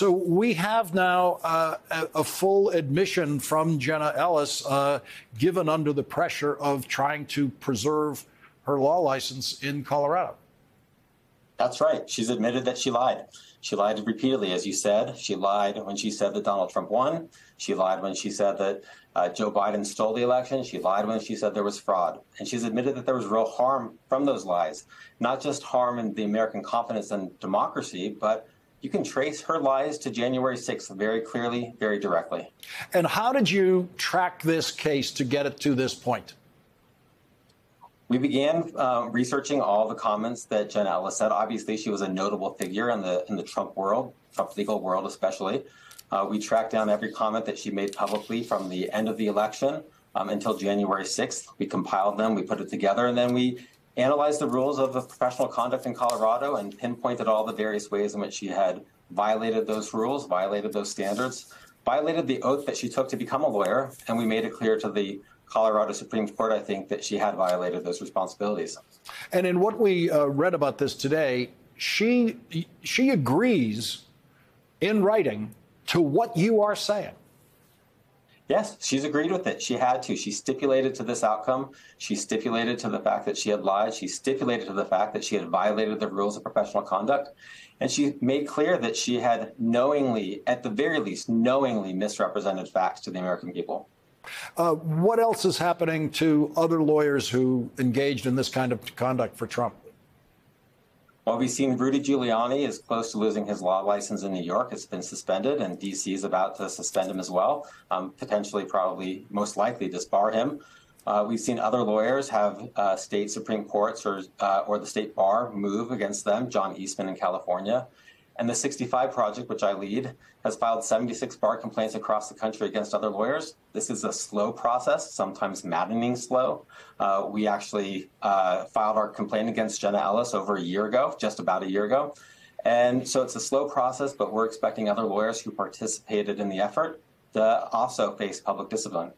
So we have now uh, a, a, full admission from Jenna Ellis, uh, given under the pressure of trying to preserve her law license in Colorado. That's right. She's admitted that she lied. She lied repeatedly, as you said. She lied when she said that Donald Trump won. She lied when she said that uh, Joe Biden stole the election. She lied when she said there was fraud. And she's admitted that there was real harm from those lies, not just harm in the American confidence and democracy, but you can trace her lies to January 6th very clearly, very directly. And how did you track this case to get it to this point? We began uh, researching all the comments that Jen Ellis said. Obviously, she was a notable figure in the in the Trump world, Trump legal world especially. Uh, we tracked down every comment that she made publicly from the end of the election um, until January 6th. We compiled them, we put it together, and then we analyzed the rules of the professional conduct in Colorado and pinpointed all the various ways in which she had violated those rules, violated those standards, violated the oath that she took to become a lawyer, and we made it clear to the Colorado Supreme Court, I think, that she had violated those responsibilities. And in what we uh, read about this today, she she agrees in writing to what you are saying. Yes, she's agreed with it. She had to. She stipulated to this outcome. She stipulated to the fact that she had lied. She stipulated to the fact that she had violated the rules of professional conduct. And she made clear that she had knowingly, at the very least, knowingly misrepresented facts to the American people. Uh, what else is happening to other lawyers who engaged in this kind of conduct for Trump? Well, we've seen Rudy Giuliani is close to losing his law license in New York. It's been suspended, and D.C. is about to suspend him as well, um, potentially, probably, most likely disbar him. Uh, we've seen other lawyers have uh, state Supreme Courts or, uh, or the state bar move against them, John Eastman in California. And the 65 Project, which I lead, has filed 76 bar complaints across the country against other lawyers. This is a slow process, sometimes maddening slow. Uh, we actually uh, filed our complaint against Jenna Ellis over a year ago, just about a year ago. And so it's a slow process, but we're expecting other lawyers who participated in the effort to also face public discipline.